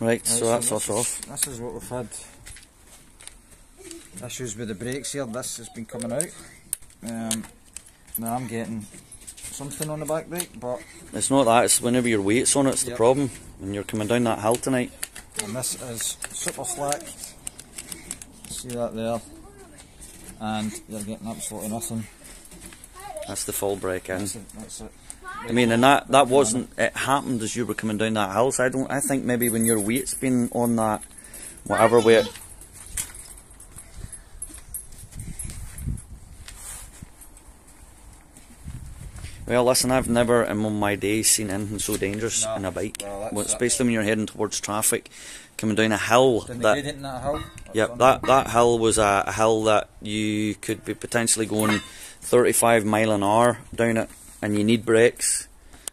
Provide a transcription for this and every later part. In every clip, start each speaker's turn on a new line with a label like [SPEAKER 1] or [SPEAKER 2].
[SPEAKER 1] Right, so that's us off.
[SPEAKER 2] This is what we've had issues with the brakes here. This has been coming out. Um, now I'm getting something on the back brake, but
[SPEAKER 1] It's not that, it's whenever your weight's on it, it's the problem. When you're coming down that hill tonight.
[SPEAKER 2] and this is super slack. See that there? And you're getting absolutely nothing.
[SPEAKER 1] That's the full brake in.
[SPEAKER 2] That's it. That's it.
[SPEAKER 1] I mean, and that, that wasn't, it happened as you were coming down that hill, so I don't, I think maybe when your weight's been on that, whatever weight, Well, listen, I've never in my days seen anything so dangerous
[SPEAKER 2] No.
[SPEAKER 1] in a bike.
[SPEAKER 2] Well,
[SPEAKER 1] especially when you're heading towards traffic, coming down a hill.
[SPEAKER 2] Didn't
[SPEAKER 1] that,
[SPEAKER 2] they that hill?
[SPEAKER 1] Yep, that, that hill was a, a hill that you could be potentially going 35 mile an hour down it, and you need brakes.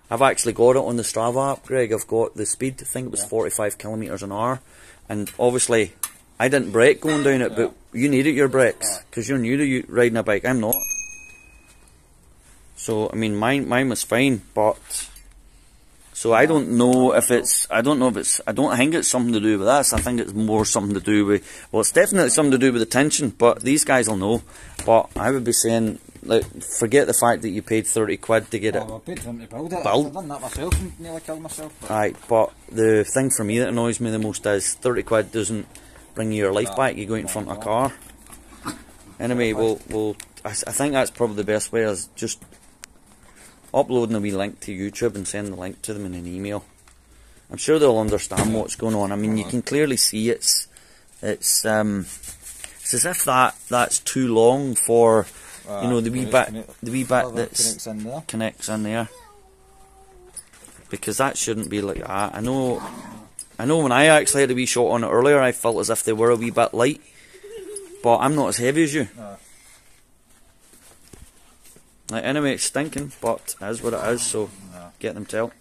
[SPEAKER 1] I've actually got it on the Strava app, Greig. I've got the speed. I think it was
[SPEAKER 2] Yeah.
[SPEAKER 1] 45 kilometres an hour, and obviously, I didn't brake going down it, but you needed your brakes because you're new to you riding a bike. I'm not. So I mean, mine mine was fine, but so I don't know if it's I don't know if it's I don't think it's something to do with this. I think it's more something to do with well, it's definitely something to do with the tension. But these guys will know. But I would be saying, like, forget the fact that you paid thirty quid to get it.
[SPEAKER 2] Oh, I paid him to build it. I've done that myself and nearly killed myself. But
[SPEAKER 1] Aye, but the thing for me that annoys me the most is thirty quid doesn't bring you your life
[SPEAKER 2] No,
[SPEAKER 1] back. You go out in front of a car. Anyway, we'll we'll. I, I think that's probably the best way is just uploading a wee link to YouTube and sending the link to them in an email. I'm sure they'll understand what's going on. I mean, you can clearly see it's it's um it's as if that that's too long for you know the wee bit the wee bit that's
[SPEAKER 2] connects in there.
[SPEAKER 1] connects in there because that shouldn't be like that. I know, I know. When I actually had a wee shot on it earlier, I felt as if they were a wee bit light, but I'm not as heavy as you.
[SPEAKER 2] No.
[SPEAKER 1] Like, anyway, it's stinking, but it is what it is. So
[SPEAKER 2] No.
[SPEAKER 1] get them to help.